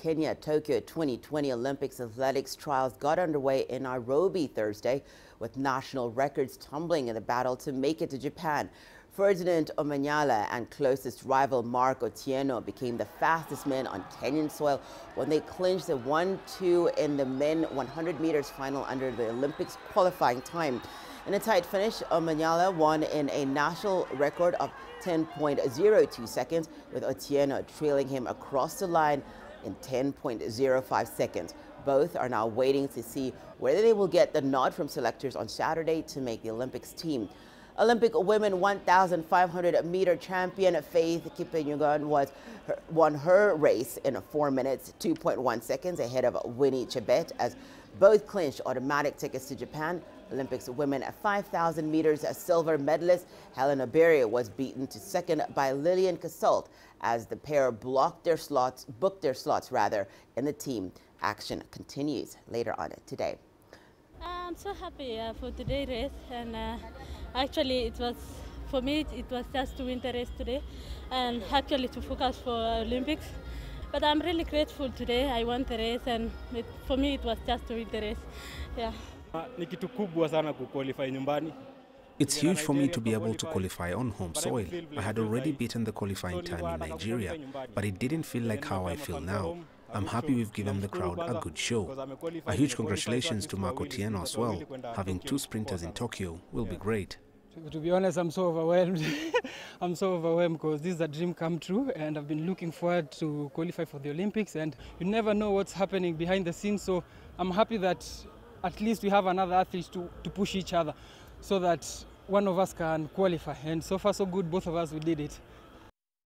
Kenya Tokyo 2020 Olympics athletics trials got underway in Nairobi Thursday, with national records tumbling in the battle to make it to Japan. Ferdinand Omanyala and closest rival Mark Otieno became the fastest men on Kenyan soil when they clinched the 1-2 in the men 100 meters final under the Olympics qualifying time. In a tight finish, Omanyala won in a national record of 10.02 seconds, with Otieno trailing him across the line in 10.05 seconds. Both are now waiting to see whether they will get the nod from selectors on Saturday to make the Olympics team. Olympic women 1,500 meter champion Faith Kipyegon was won her race in 4 minutes 2.1 seconds ahead of Winny Chebet as both clinched automatic tickets to Japan. Olympics women at 5,000 meters a silver medalist Hellen Obiri was beaten to second by Lilian Kasait as the pair blocked their slots, booked their slots rather, in the team. Action continues later on today. I'm so happy uh, for today's race and uh, actually it was for me it was just to win the race today and actually to focus for Olympics. But I'm really grateful today. I won the race and it, for me it was just to win the race. Yeah. Ni kitu kubwa sana kuqualify nyumbani. It's huge for me to be able to qualify on home soil. I had already beaten the qualifying time in Nigeria, but it didn't feel like how I feel now. I'm happy we've given the crowd a good show. A huge congratulations to Mark Otieno as well. Having two sprinters in Tokyo will be great. To be honest, I'm so overwhelmed. I'm so overwhelmed because this is a dream come true, and I've been looking forward to qualify for the Olympics. And you never know what's happening behind the scenes, so I'm happy that at least we have another athlete to, to push each other, so that one of us can qualify. And so far, so good. Both of us we did it.